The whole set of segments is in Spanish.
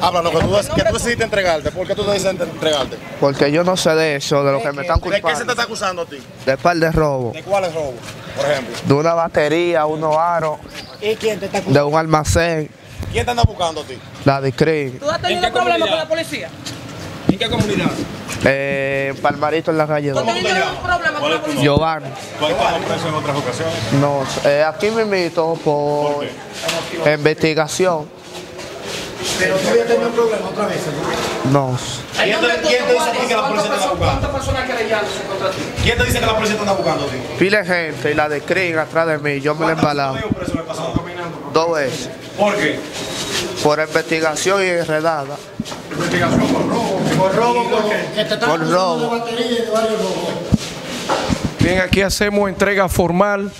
Háblanos, que tú, que tú decidiste entregarte. ¿Por qué tú decidiste entregarte? Porque yo no sé de eso, de lo que me están ¿De qué se te culpando. está acusando a ti? De par de robo. ¿De cuáles robos, por ejemplo? De una batería, unos aros, ¿Y quién te está de un almacén, ¿Quién te anda buscando a ti? la discrim. ¿Tú has tenido problemas con la policía? ¿En qué comunidad? Eh, Palmarito en la calle ¿Tú 2. has tenido algún problema con la policía? Giovanni. ¿Tú has estado preso en otras ocasiones? No, eh, aquí me invito por investigación. Pero tú habías tenido un problema otra vez, ¿no? No. ¿Quién te, quién te dice a ti que la policía te anda buscando? ¿Cuántas personas querellándose contra ti? ¿Quién te dice que la policía te anda buscando a ti? Pile gente y la de Crin atrás de mí, yo me la he embalado dos veces. ¿Por qué? Por investigación y enredada. Investigación por robo. Por robo, ¿por qué? Por robo. de batería y de varios robos. Bien, aquí hacemos entrega formal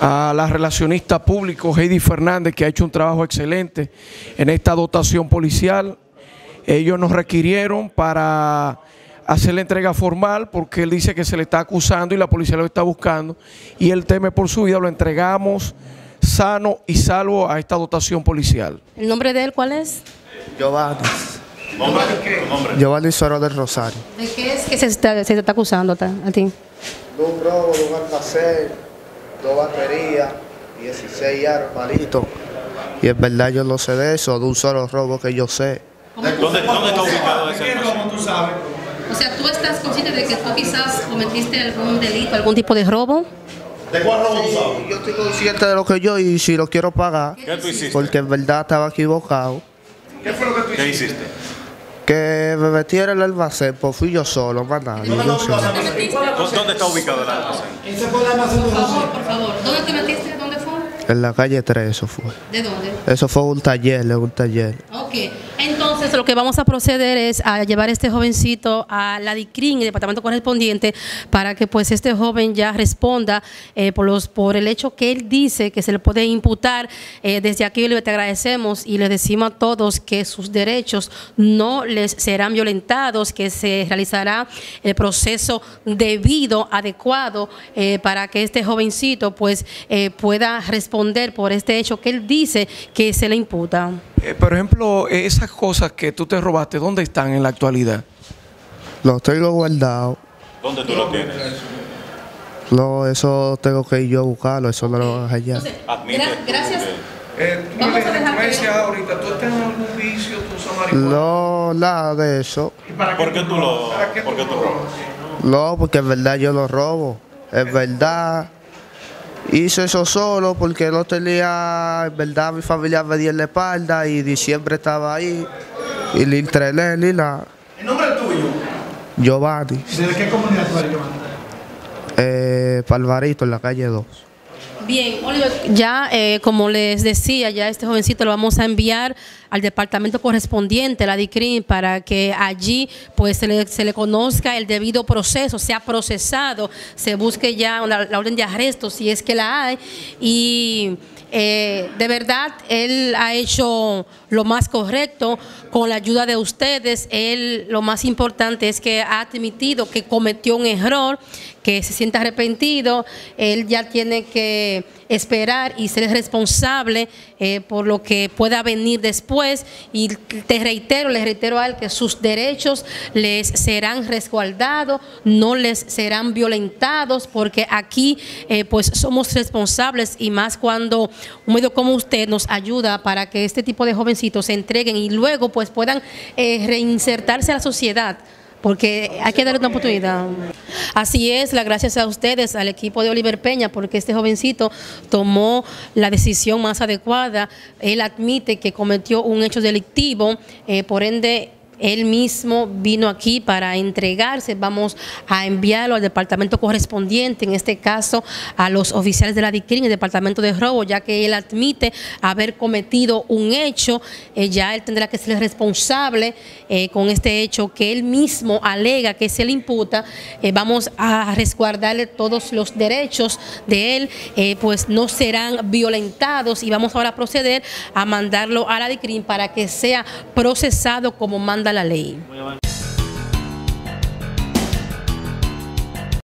a la relacionista público Heidi Fernández, que ha hecho un trabajo excelente en esta dotación policial. Ellos nos requirieron para hacer la entrega formal porque él dice que se le está acusando y la policía lo está buscando y él teme por su vida. Lo entregamos sano y salvo a esta dotación policial. ¿El nombre de él cuál es? Giovanni. Giovanni Suero del Rosario. ¿De qué es que se, está- se está acusando a ti? De un robo, de un almacén, dos baterías, 16 aros. Y en verdad yo no sé de eso, de un solo robo que yo sé. ¿Dónde, ¿Dónde está ubicado ese almacén? tú sabes? O sea, ¿tú estás consciente de que tú quizás cometiste algún delito, algún tipo de robo? ¿De cuál robo tú sabes? Yo estoy consciente de lo que yo y si lo quiero pagar, ¿Qué tú hiciste? porque en verdad estaba equivocado. ¿Qué fue lo que tú ¿Qué hiciste? Que me metiera en el almacén, pues fui yo solo, más nadie. ¿Dónde yo está ubicado ese solo. almacén? ¿Dó- ¿Dónde está ubicado el almacén? Ese fue el almacén de Por favor, por favor. ¿Dónde te metiste? ¿Dónde fue? En la calle 3 eso fue. ¿De dónde? Eso fue un taller, un taller. Ok, entonces lo que vamos a proceder es a llevar a este jovencito a la DICRIN, el departamento correspondiente, para que pues este joven ya responda eh, por los por el hecho que él dice que se le puede imputar. Eh, desde aquí te agradecemos y le decimos a todos que sus derechos no les serán violentados, que se realizará el proceso debido, adecuado, eh, para que este jovencito pues eh, pueda responder por este hecho que él dice que se le imputa. Eh, por ejemplo, eh, esas cosas que tú te robaste, ¿dónde están en la actualidad? Lo tengo guardado. ¿Dónde tú lo tienes? No, eso tengo que ir yo a buscarlo, eso no lo vas gra- tú gracias. que- Eh, Vamos a dejar que- ahorita, ¿tú estás en algún vicio, tú usas marihuana? No, nada de eso. ¿Por qué tú lo qué tú robas? No, porque en verdad yo lo robo. En verdad hice eso solo porque no tenía, en verdad mi familia me dio en la espalda y diciembre estaba ahí y le entrené ni nada. ¿El nombre es tuyo? Giovanni, ¿De qué comunidad tú eres, Giovanni? eh, Palvarito en la calle 2. Bien, Oliver, ya eh, como les decía, ya este jovencito lo vamos a enviar al departamento correspondiente, la DICRIN, para que allí pues se le, se le conozca el debido proceso, sea procesado, se busque ya la orden de arresto si es que la hay y eh, de verdad él ha hecho lo más correcto con la ayuda de ustedes. Él lo más importante es que ha admitido que cometió un error, que se sienta arrepentido. Él ya tiene que esperar y ser responsable eh, por lo que pueda venir después. Y te reitero, le reitero a él que sus derechos les serán resguardados, no les serán violentados, porque aquí eh, pues somos responsables y más cuando un medio como usted nos ayuda para que este tipo de jovencitos se entreguen y luego pues puedan eh, reinsertarse a la sociedad porque hay que darle una oportunidad. Así es, la gracias a ustedes, al equipo de Oliver Peña, porque este jovencito tomó la decisión más adecuada. Él admite que cometió un hecho delictivo, eh, por ende él mismo vino aquí para entregarse. Vamos a enviarlo al departamento correspondiente, en este caso a los oficiales de la DICRIN, el departamento de robo, ya que él admite haber cometido un hecho. eh, ya él tendrá que ser responsable eh, con este hecho que él mismo alega que se le imputa. Eh, vamos a resguardarle todos los derechos de él, pues no serán violentados y vamos ahora a proceder a mandarlo a la DICRIN para que sea procesado como manda la ley.